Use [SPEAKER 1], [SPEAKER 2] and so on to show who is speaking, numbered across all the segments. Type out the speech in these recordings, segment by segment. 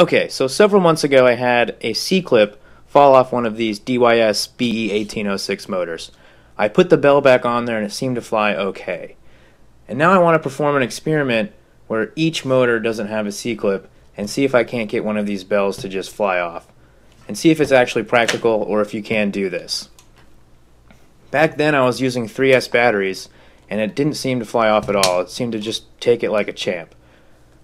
[SPEAKER 1] Okay, so several months ago I had a C-clip fall off one of these DYS BE1806 motors. I put the bell back on there and it seemed to fly okay. And now I want to perform an experiment where each motor doesn't have a C-clip and see if I can't get one of these bells to just fly off. And see if it's actually practical or if you can do this. Back then I was using 3S batteries and it didn't seem to fly off at all. It seemed to just take it like a champ.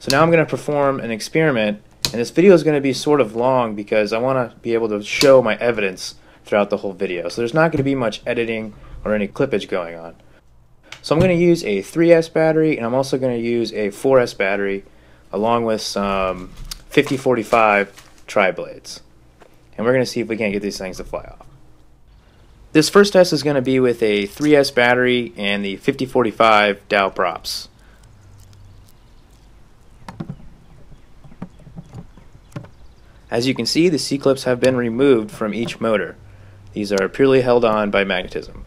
[SPEAKER 1] So now I'm going to perform an experiment and this video is going to be sort of long because I want to be able to show my evidence throughout the whole video. So there's not going to be much editing or any clippage going on. So I'm going to use a 3S battery and I'm also going to use a 4S battery along with some 5045 tri-blades. And we're going to see if we can't get these things to fly off. This first test is going to be with a 3S battery and the 5045 DAL props. As you can see, the C-clips have been removed from each motor. These are purely held on by magnetism.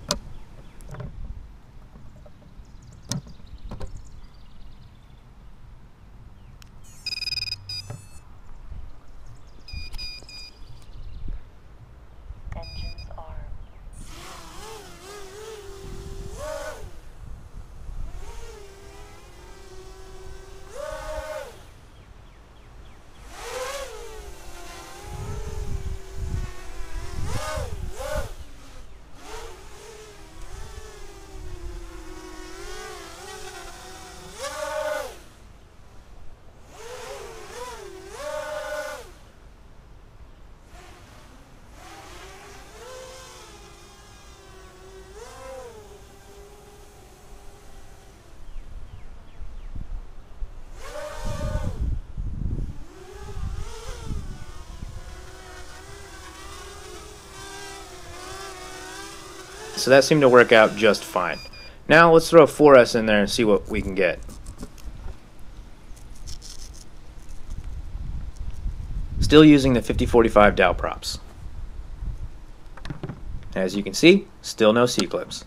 [SPEAKER 1] So that seemed to work out just fine. Now let's throw a 4S in there and see what we can get. Still using the 5045 DAL props. As you can see, still no C-clips.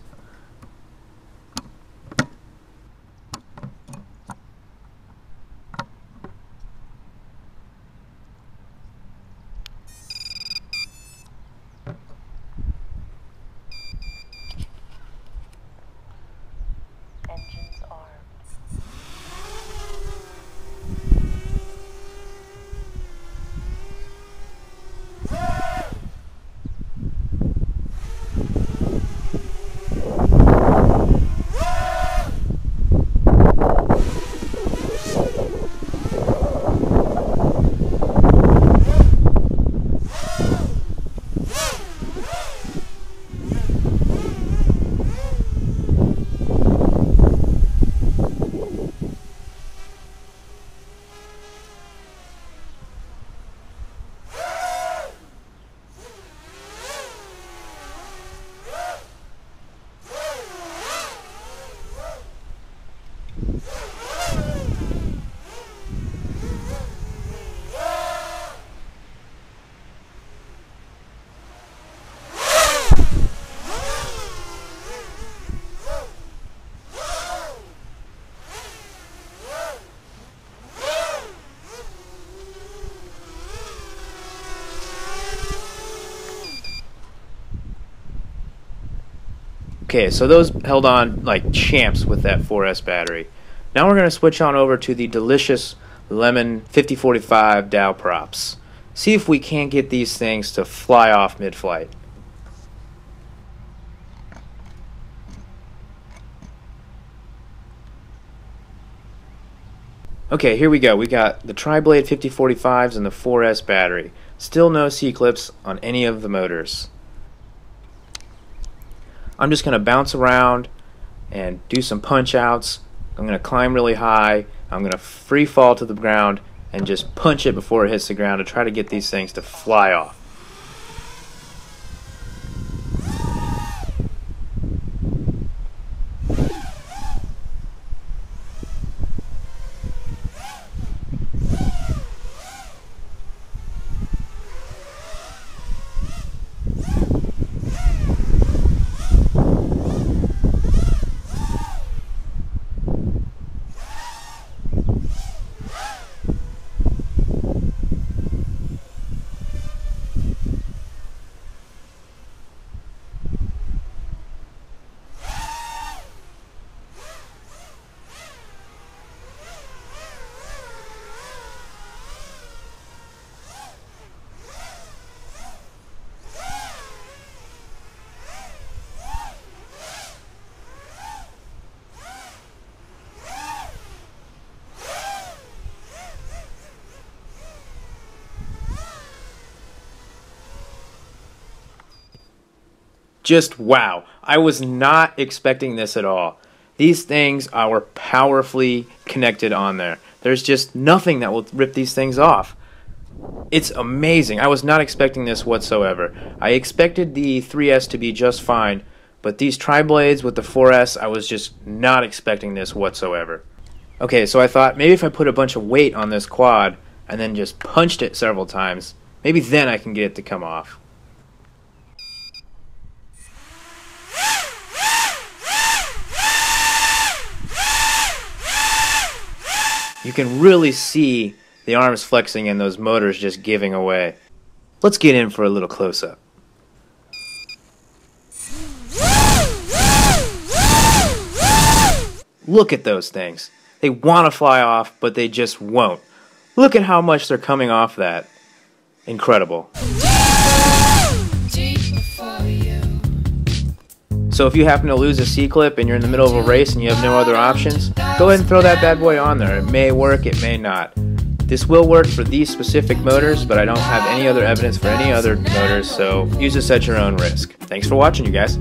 [SPEAKER 1] Okay, so those held on like champs with that 4S battery. Now we're going to switch on over to the delicious Lemon 5045 DAL props. See if we can't get these things to fly off mid-flight. Okay, here we go. We got the Tri-Blade 5045s and the 4S battery. Still no C-clips on any of the motors. I'm just going to bounce around and do some punch outs. I'm going to climb really high. I'm going to free fall to the ground and just punch it before it hits the ground to try to get these things to fly off. Just wow. I was not expecting this at all. These things are powerfully connected on there. There's just nothing that will rip these things off. It's amazing. I was not expecting this whatsoever. I expected the 3S to be just fine, but these tri-blades with the 4S, I was just not expecting this whatsoever. Okay, so I thought maybe if I put a bunch of weight on this quad and then just punched it several times, maybe then I can get it to come off. You can really see the arms flexing and those motors just giving away. Let's get in for a little close up. Look at those things. They want to fly off, but they just won't. Look at how much they're coming off that. Incredible. So if you happen to lose a C-clip and you're in the middle of a race and you have no other options, go ahead and throw that bad boy on there. It may work, it may not. This will work for these specific motors, but I don't have any other evidence for any other motors, so use this at your own risk. Thanks for watching, you guys.